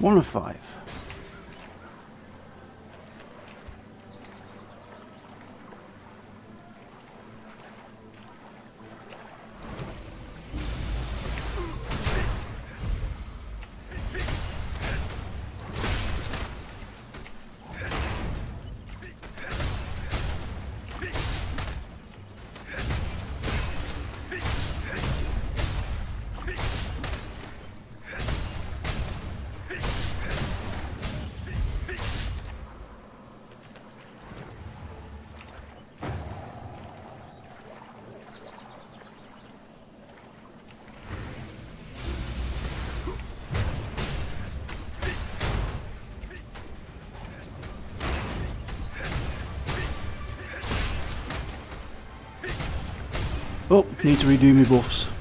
One of five. Oh, need to redo my buffs.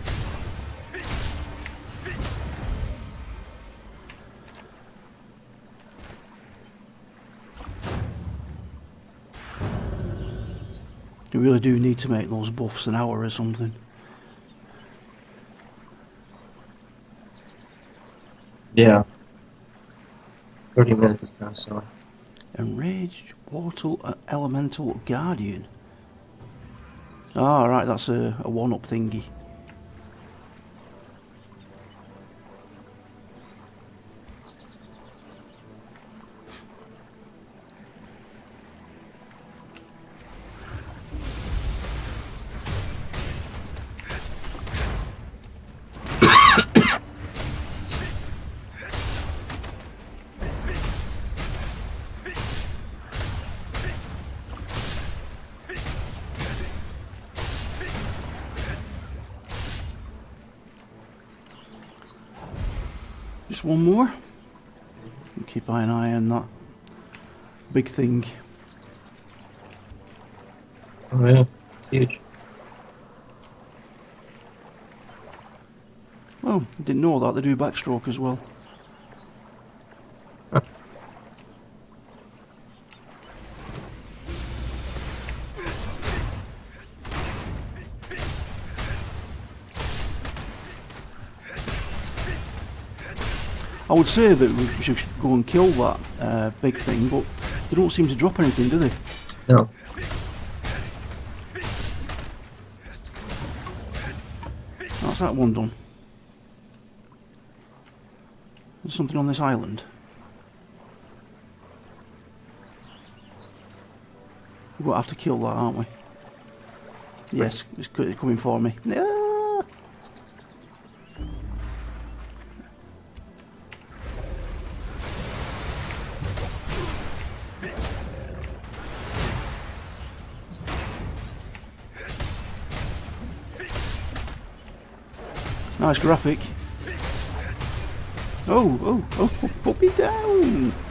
Really do need to make those buffs an hour or something. Yeah. 30 minutes is now, so. Enraged Mortal uh, Elemental Guardian. Ah, right, that's a, a one-up thingy. Just one more. Keep an eye on that big thing. Oh, yeah. Huge. Oh, didn't know that. They do backstroke as well. Would say that we should go and kill that uh, big thing, but they don't seem to drop anything, do they? No. That's that one done. There's something on this island. We're going to have to kill that, aren't we? Yes, it's coming for me. Ah! Nice graphic. Oh, oh, oh, put me down!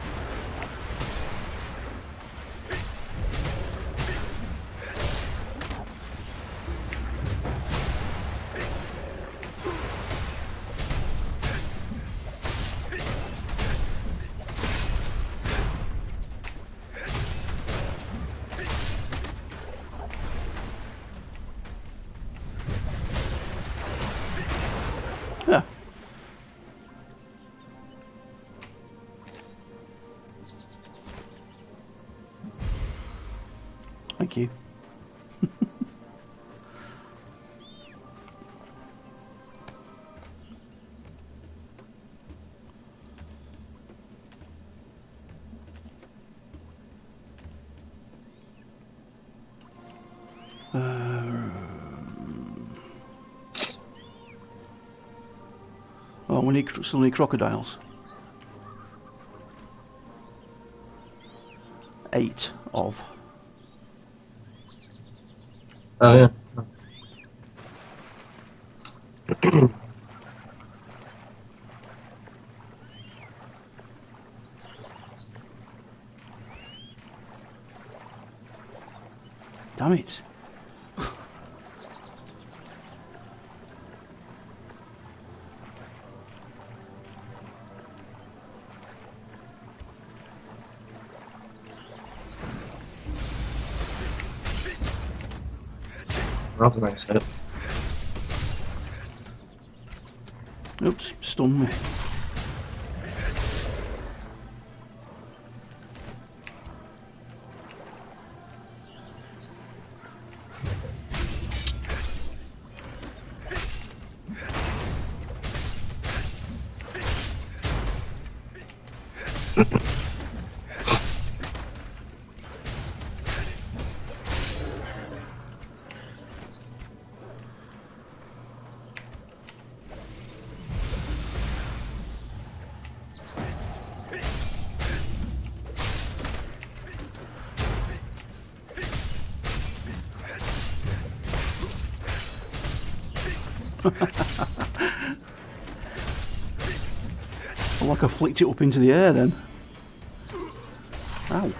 Thank you. Uh, oh, we need, still need crocodiles. Eight of. Oh, yeah. Damn it. That was a nice hit. Oops, stunned me. Well, like I flicked it up into the air then. Ow.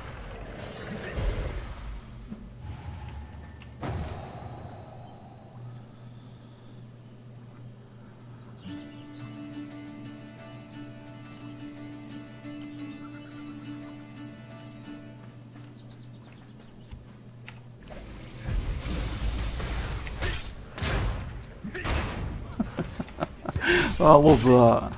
I love that.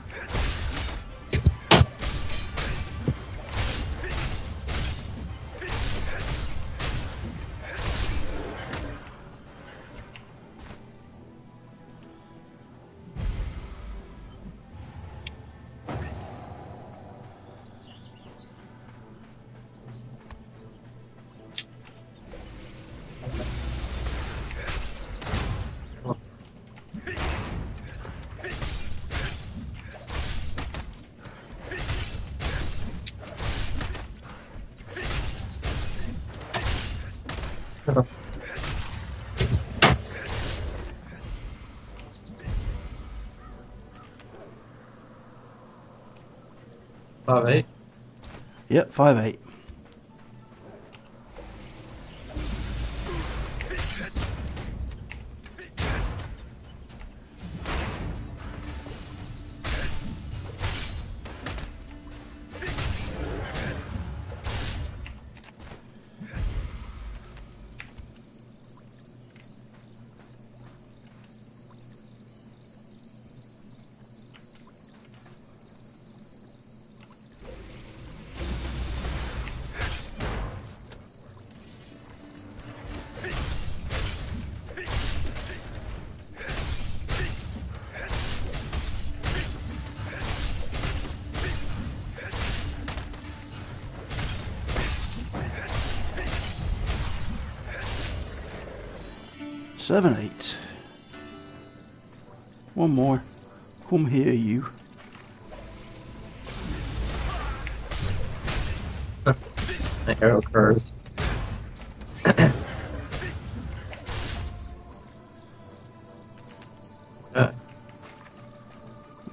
Five eight. Yep, five eight. Seven eight. One more. Come here, you. My arrow curves. uh,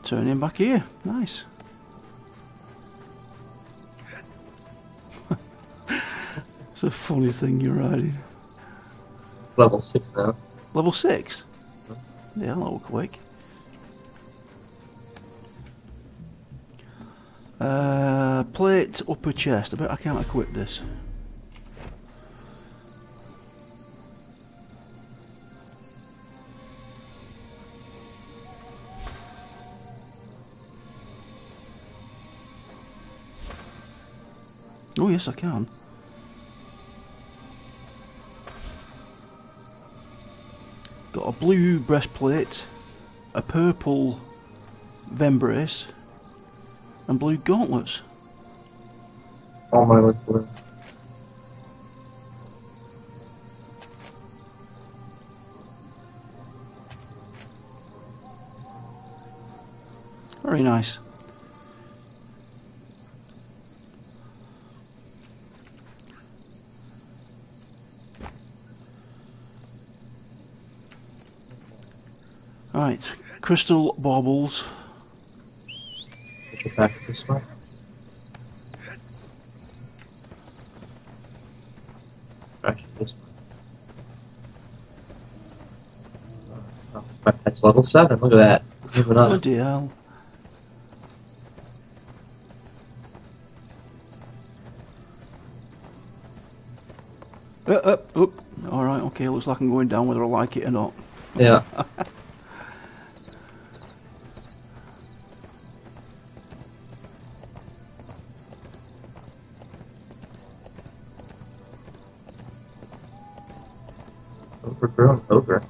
Turn him back here. Nice. it's a funny thing you're riding. level six now. Level six. Yeah, that was quick. Uh, plate upper chest. I bet I can't equip this. Oh yes, I can. Blue breastplate, a purple vambrace, and blue gauntlets. All my look blue. Very nice. Right, crystal baubles. Get back this way. Back this way. Oh, pet's level seven. Look at that. Moving up. Bloody hell. Uh, uh, up. Alright, okay, looks like I'm going down whether I like it or not. Yeah. Overgrown ogre.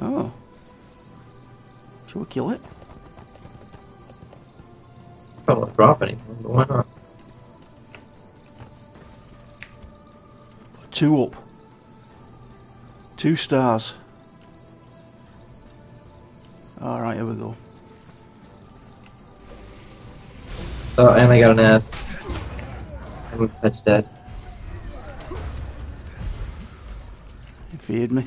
Oh. Should we kill it? I won't drop anything, but why not? Two up. Two stars. Alright, here we go. Oh, and I got an ad. That's dead. He feared me.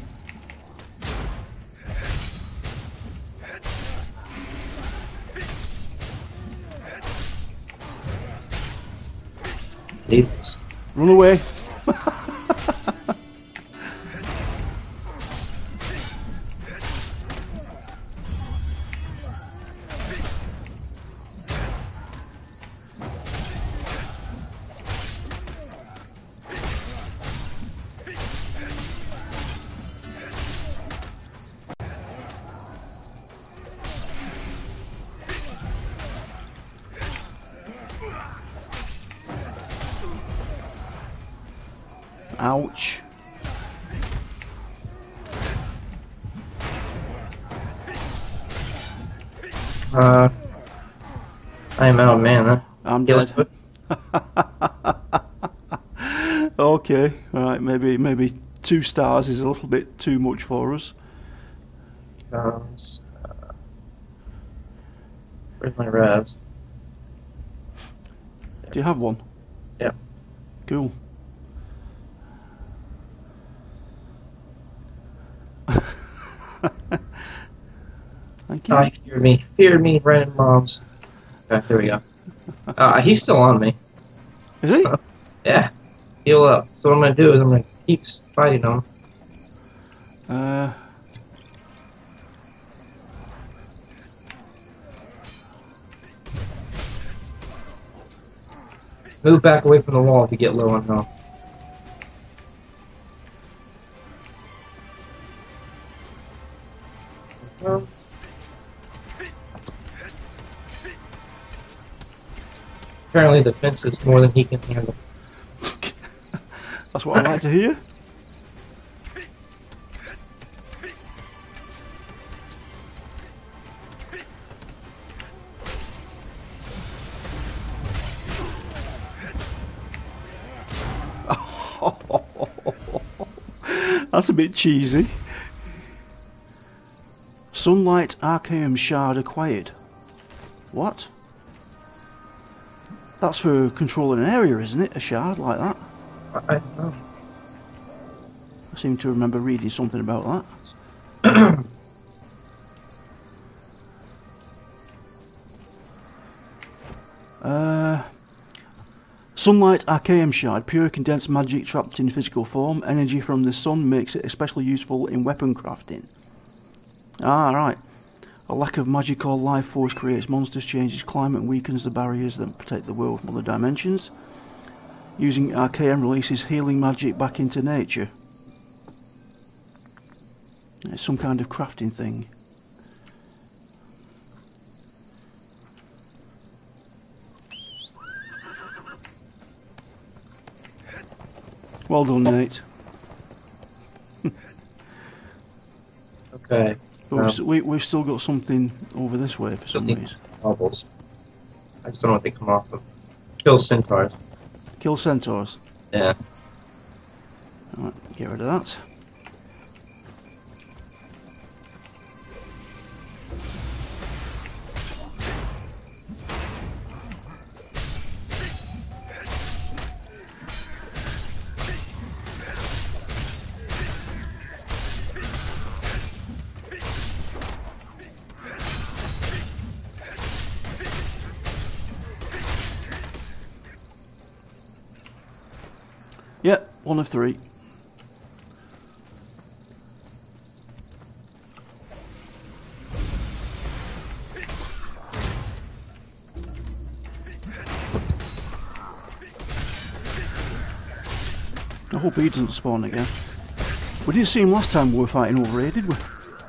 Jesus. Run away. Am out of mana. I'm dead. Okay, all right. maybe maybe two stars is a little bit too much for us. Comes. Uh, where's my res? Do you have one? Yeah. Cool. Thank you. I fear me. Fear me, random moms. Okay, there we go. Uh, he's still on me. Is he? Yeah. Heal up. So what I'm gonna do is I'm gonna keep fighting him. Uh, Move back away from the wall to get low on health. Um, Apparently the fence is more than he can handle. that's what I like to hear. That's a bit cheesy. Sunlight Archeum Shard acquired. What? That's for controlling an area, isn't it? A shard like that? I, I. I seem to remember reading something about that. Uh, sunlight Archeum Shard, pure condensed magic trapped in physical form. Energy from the sun makes it especially useful in weapon crafting. Ah, right. A lack of magic or life force creates monsters, changes climate, and weakens the barriers that protect the world from other dimensions. Using Archeum releases healing magic back into nature. It's some kind of crafting thing. Well done, Nate. Okay. But No. we've, we, we've still got something over this way for some Something. reason. Bubbles. I just don't know what they come off of. Kill centaurs. Kill centaurs. Yeah. Alright, get rid of that. Three. I hope he doesn't spawn again. We didn't see him last time we were fighting over here, did we?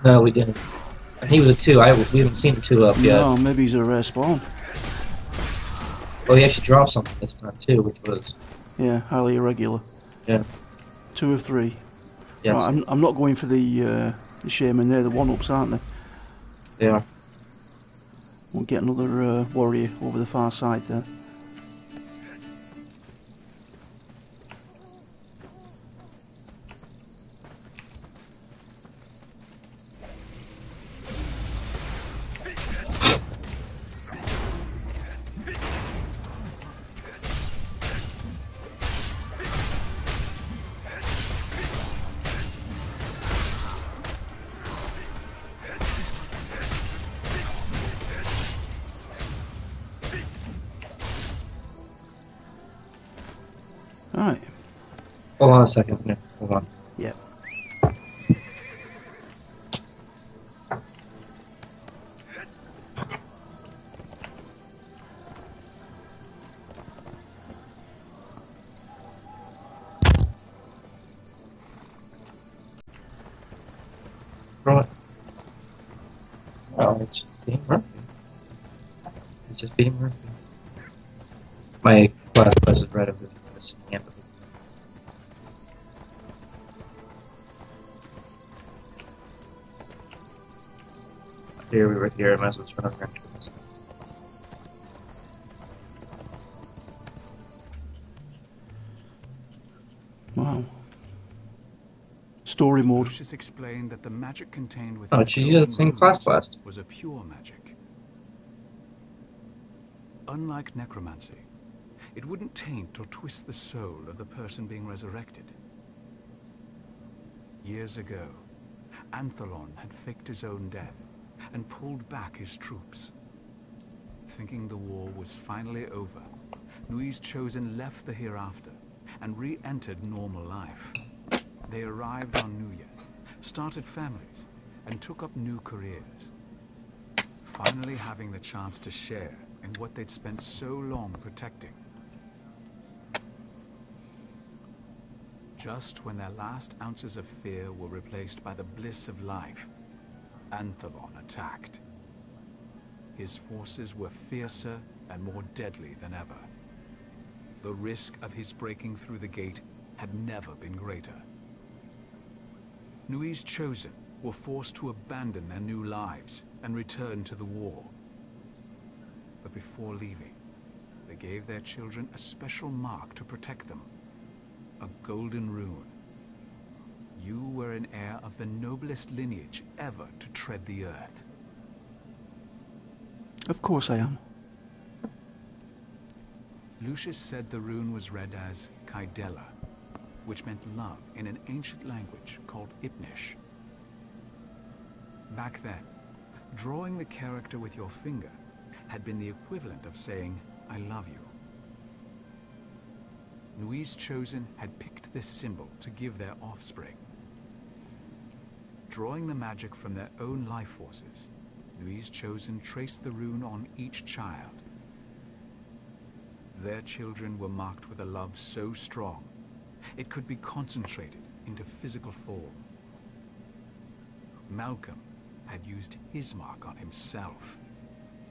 No, we didn't. And he was a two. I we haven't seen two up yet. No, maybe he's a rare spawn. Well, he actually dropped something this time too, which was Yeah, highly irregular. Yeah. Two of three. yes, Right, I'm, I'm not going for the, uh, the shaman there, the one-ups, aren't they? they are. We'll get another uh, warrior over the far side there. Hold on a second. Hold on. Yep. Here we were here, I might as well turn over and turn this. wow. Story mode. Lucius explained that the magic contained within Oh, the gee, golden it's in Class runes Quest. was a pure magic. Unlike necromancy, it wouldn't taint or twist the soul of the person being resurrected. Years ago, Anthelon had faked his own death and pulled back his troops. Thinking the war was finally over, Nui's Chosen left the hereafter and re-entered normal life. They arrived on Nuia, started families, and took up new careers. Finally having the chance to share in what they'd spent so long protecting. Just when their last ounces of fear were replaced by the bliss of life, Anthelon attacked. His forces were fiercer and more deadly than ever. The risk of his breaking through the gate had never been greater. Nui's chosen were forced to abandon their new lives and return to the war. But before leaving, they gave their children a special mark to protect them. A golden rune. You were an heir of the noblest lineage ever to tread the earth. Of course I am. Lucius said the rune was read as Kaidela, which meant love in an ancient language called Ipnish. Back then, drawing the character with your finger had been the equivalent of saying, I love you. Nui's Chosen had picked this symbol to give their offspring. Drawing the magic from their own life forces, Nui's Chosen traced the rune on each child. Their children were marked with a love so strong, it could be concentrated into physical form. Malcolm had used his mark on himself.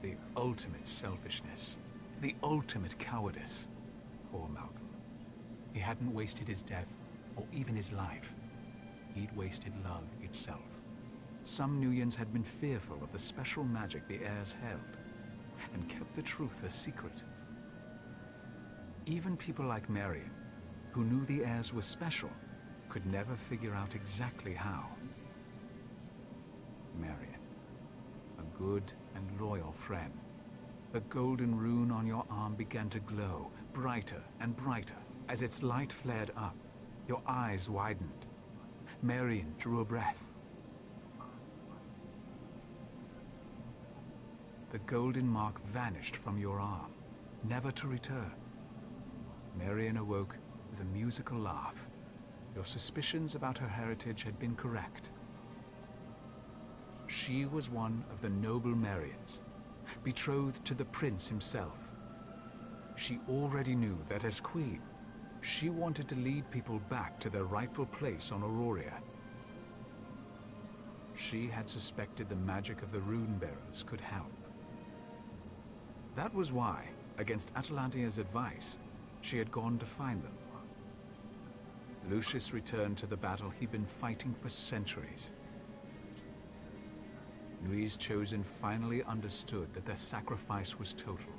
The ultimate selfishness. The ultimate cowardice. Poor Malcolm. He hadn't wasted his death, or even his life. He'd wasted love itself. Some Nuians had been fearful of the special magic the heirs held, and kept the truth a secret. Even people like Marion, who knew the heirs were special, could never figure out exactly how. Marion, a good and loyal friend. The golden rune on your arm began to glow, brighter and brighter. As its light flared up, your eyes widened. Marion drew a breath. The golden mark vanished from your arm, never to return. Marion awoke with a musical laugh. Your suspicions about her heritage had been correct. She was one of the noble Marians, betrothed to the prince himself. She already knew that as queen, she wanted to lead people back to their rightful place on Auroria. She had suspected the magic of the rune bearers could help. That was why, against Atalantia's advice, she had gone to find them. Lucius returned to the battle he'd been fighting for centuries. Nui's chosen finally understood that their sacrifice was total.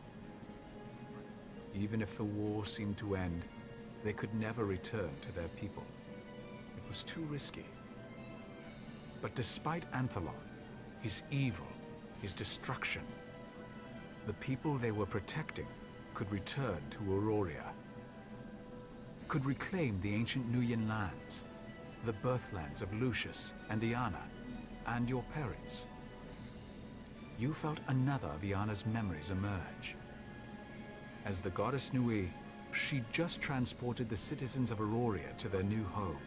Even if the war seemed to end, they could never return to their people. It was too risky. But despite Anthelon, his evil, his destruction, the people they were protecting could return to Auroria. Could reclaim the ancient Nuian lands, the birthlands of Lucius and Iana, and your parents. You felt another of Iana's memories emerge. As the goddess Nui, she just transported the citizens of Auroria to their new home.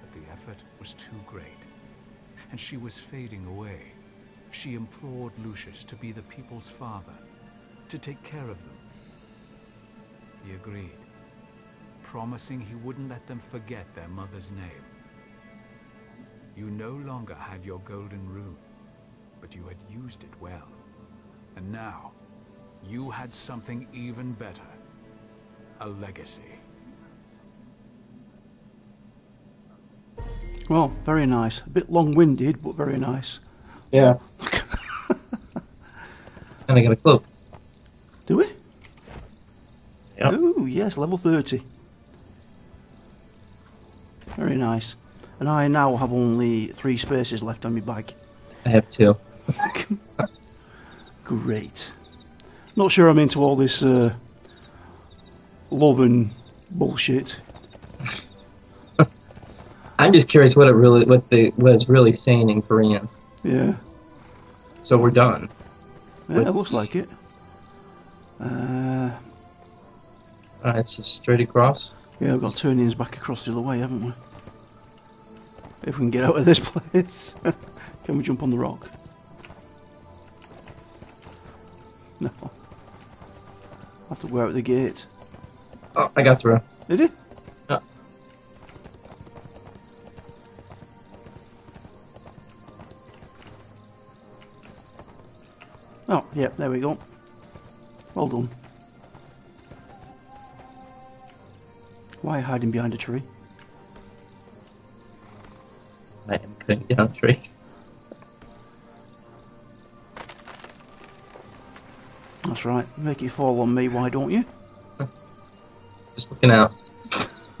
But the effort was too great, and she was fading away. She implored Lucius to be the people's father, to take care of them. He agreed, promising he wouldn't let them forget their mother's name. You no longer had your golden rune, but you had used it well. And now, you had something even better. A legacy. Well, very nice. A bit long-winded, but very nice. Yeah. and I got a cloak. Do we? Yep. Ooh, yes, level 30. Very nice. And I now have only three spaces left on my bag. I have two. Great. Not sure I'm into all this uh, love and bullshit. I'm just curious what it really, what the, what it's really saying in Korean. Yeah, So we're done. yeah it looks like it. Uh, Alright, it's just straight across. yeah, we've got turnings back across the other way, haven't we? If we can get out of this place. can we jump on the rock? No. I have to wear out the gate. Oh, I got through. Did? Yeah. Oh, yeah, there we go. Well done. Why hiding behind a tree? I am cutting down a tree. That's right. Make it fall on me, why don't you? Just looking out.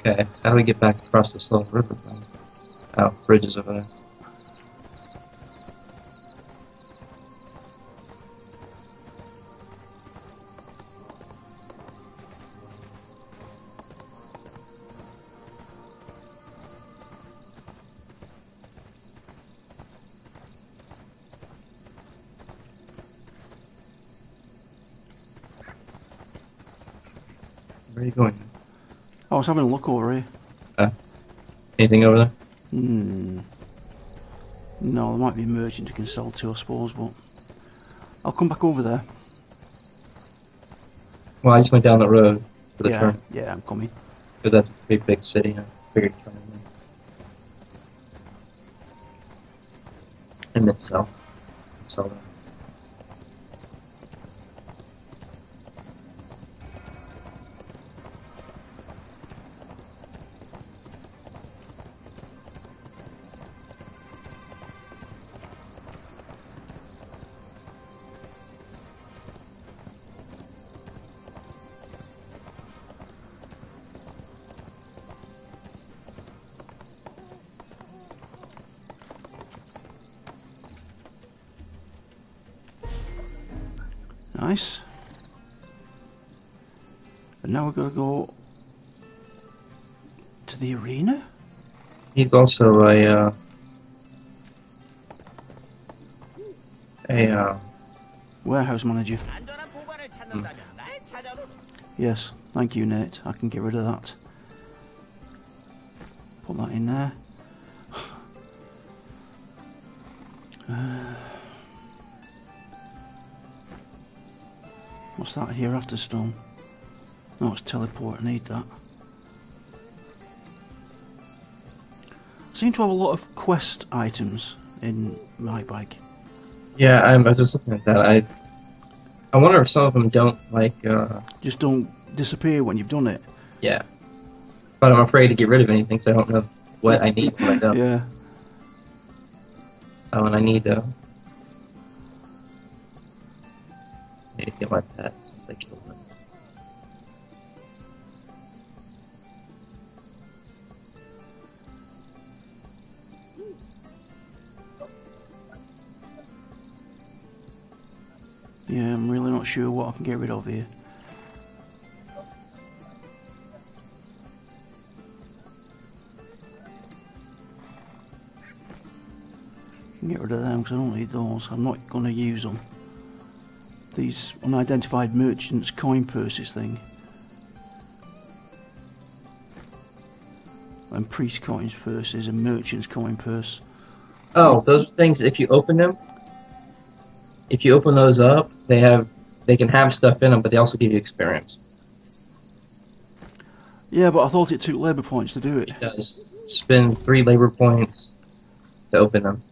okay, how do we get back across this little river thing? Oh, bridge is over there. Was having a look over here. Anything over there? Hmm. No, there might be a merchant you can sell to, I suppose, but I'll come back over there. Well, I just went down the road to the yeah, turn yeah, I'm coming. because that's a pretty big city. I figured turn in. And itself. So nice. And now we're going to go to the arena? He's also a... Uh, a... Uh, Warehouse manager. Hmm. Hmm. Yes, thank you, Nate. I can get rid of that. Put that in there. What's that here after stone? No, it's teleport. I need that. Seem to have a lot of quest items in my bag. yeah. I'm, I was just looking at that. I I wonder if some of them don't like uh, Just don't disappear when you've done it. yeah. But I'm afraid to get rid of anything because I don't know what I need when I don't. Yeah. Oh, and I need to. Need to get my sure what I can get rid of here. Get rid of them because I don't need those. I'm not going to use them. These unidentified merchants coin purses thing. And priest coins purses and merchants coin purse. Oh, those things. If you open them, if you open those up, they have they can have stuff in them, but they also give you experience. Yeah, but I thought it took labor points to do it. It does. Spend three labor points to open them.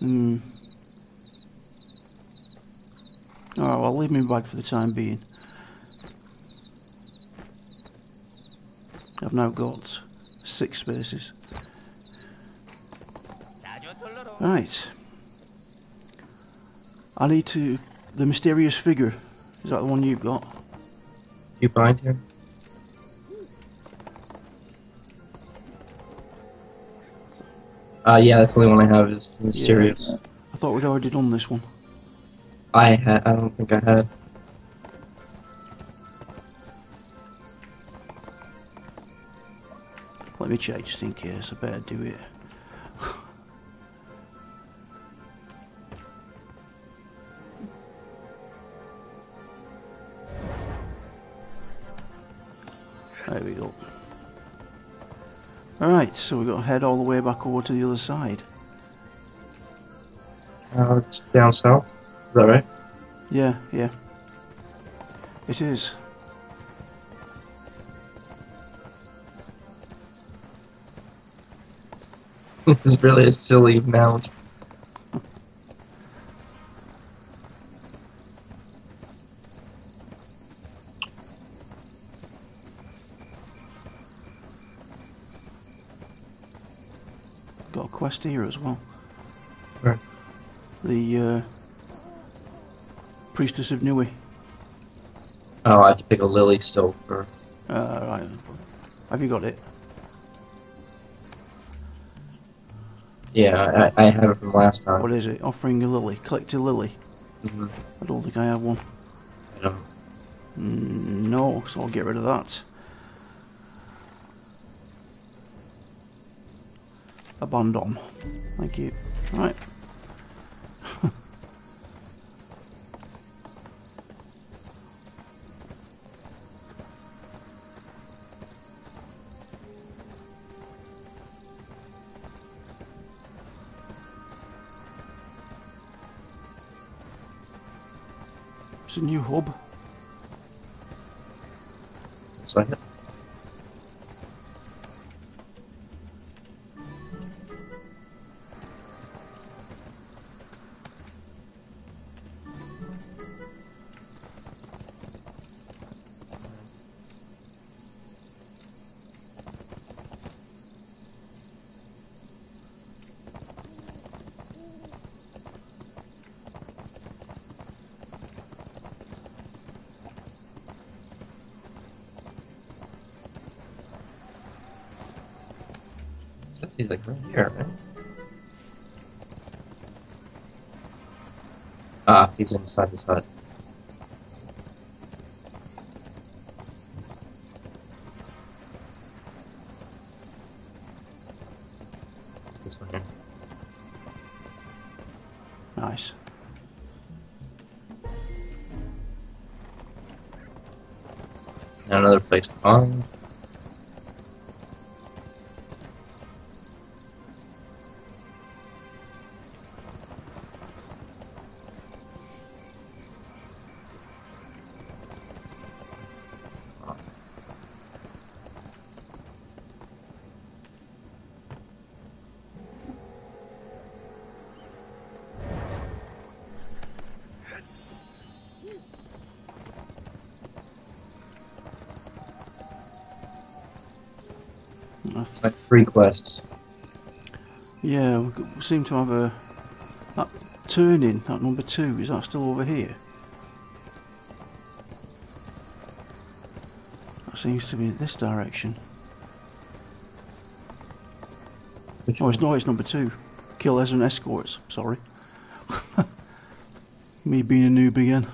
Hmm. All right. Well, leave me back for the time being. I've now got six spaces. Right. I need to the mysterious figure. Is that the one you've got? You find him? Uh, yeah, that's the only one I have is mysterious. I thought we'd already done this one. I had. I don't think I had. Let me check just in case. I better do it. Alright, so we've got to head all the way back over to the other side. Uh, it's down south. Is that right? Yeah, yeah. It is. this is really a silly mount. Got a here as well. Right. The uh, Priestess of Nui. Oh, I have to pick a lily still for. Uh, right. Have you got it? Yeah, I, I have it from last time. What is it? Offering a lily. Collect a lily. Mhm. I don't think I have one. I don't. Mm, no, so I'll get rid of that. Abandon. Thank you. Right. It's a new hub. He's like right here, right? Ah, he's inside this hut. This one here. Nice. Now another place to find. Like three quests. Yeah, we seem to have a that turning at number two. Is that still over here? That seems to be this direction. Which Oh, it's not. it's number two. Kill as an escorts. Sorry. Me being a noob again.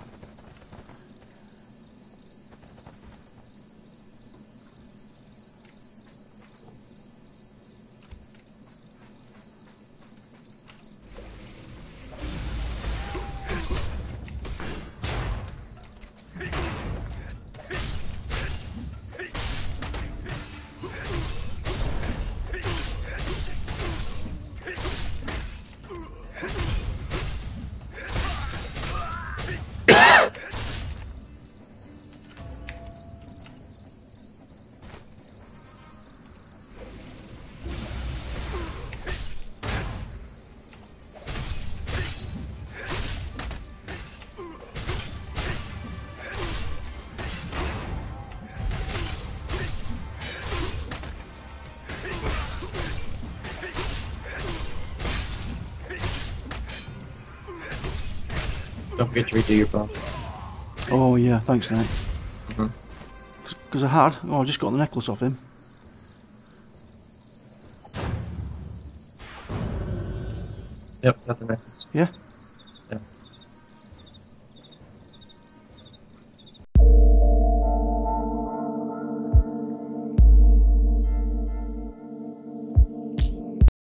Forget to redo your bow. Oh yeah, thanks, mate. Mhm. Because I had. Oh, I just got the necklace off him. Yep, that's the necklace. Yeah.